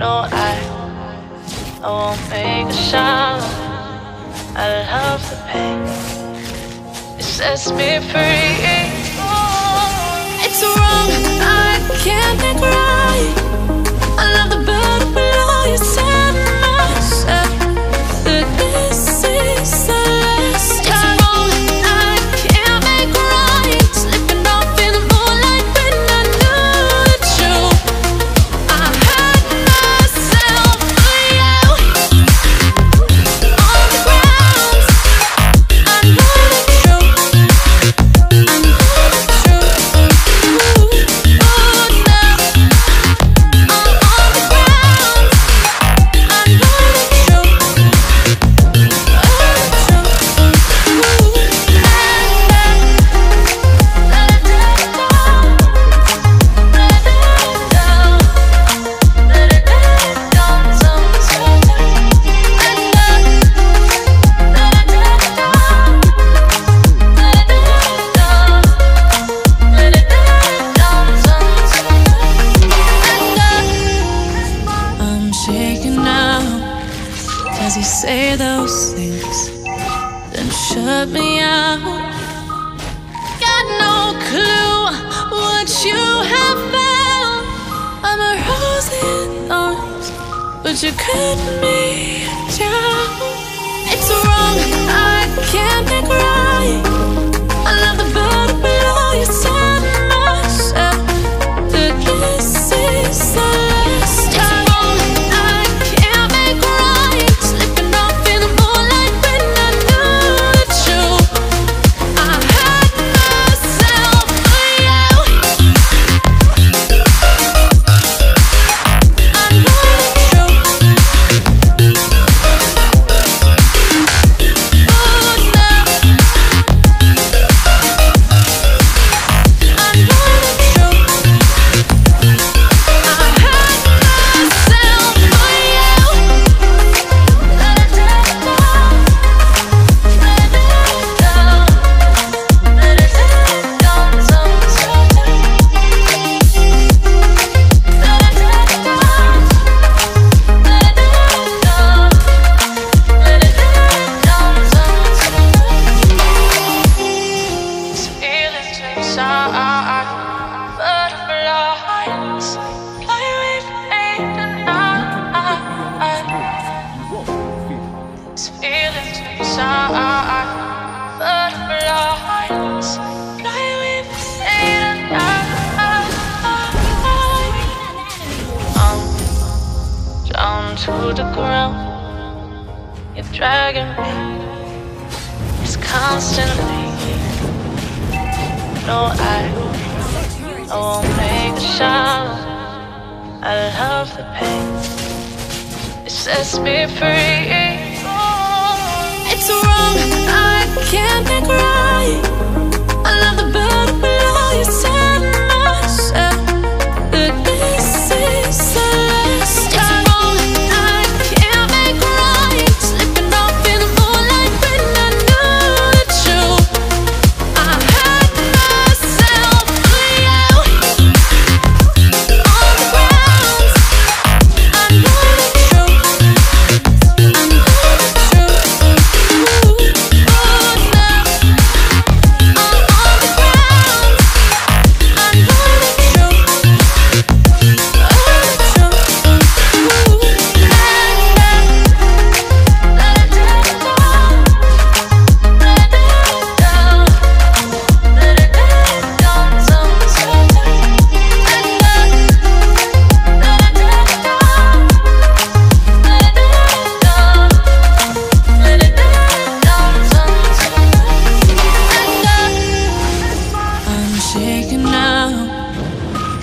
No, I, I won't make a sound. I love the pain. It sets me free. It's wrong. I can't be right. around. You're dragging me. It's constantly. No, I, I won't make a shout. I love the pain. It sets me free.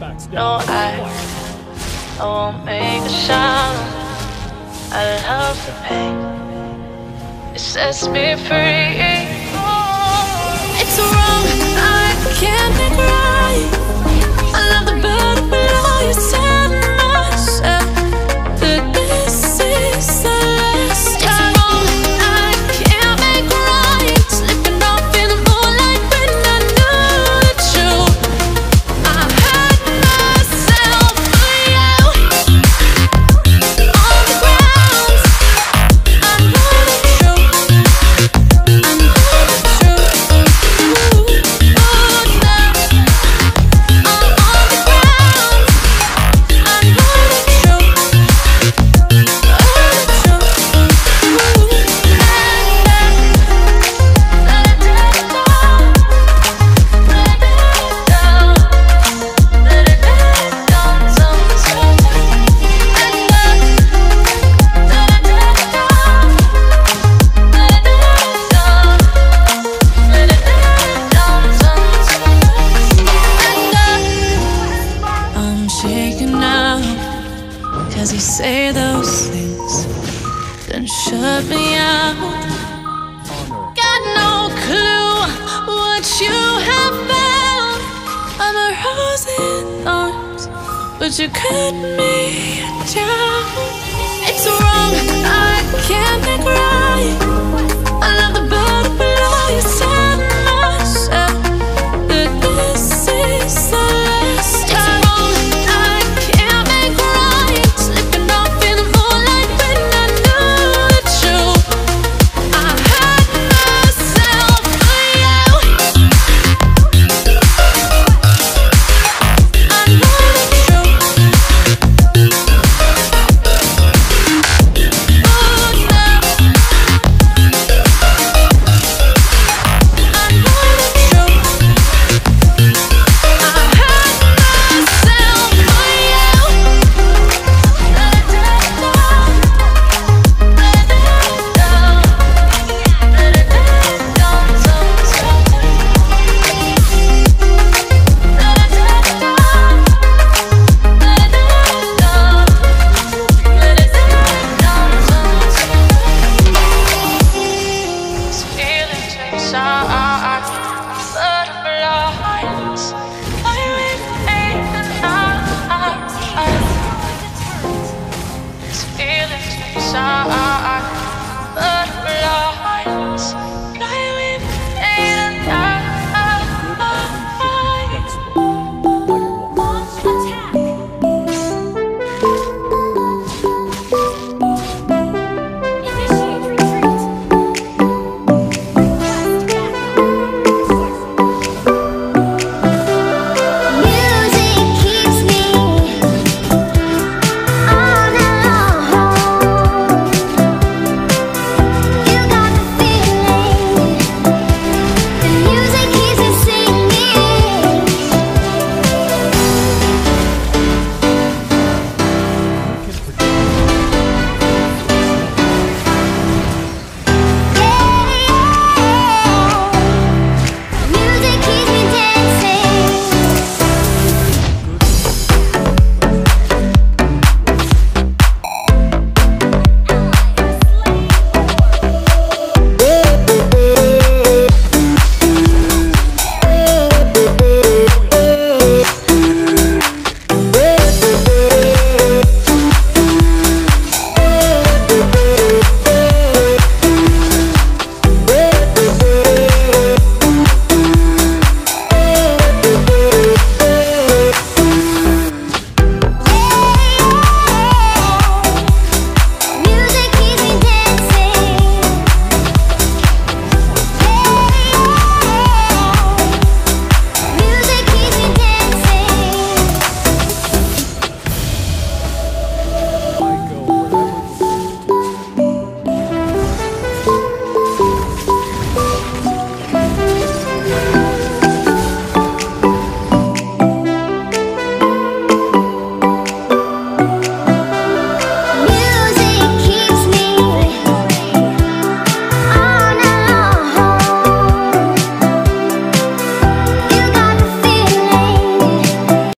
No, I, I won't make a sound. I love the pain. It sets me free. It's wrong. I can't be right. I love the butterfly you say. but you cut me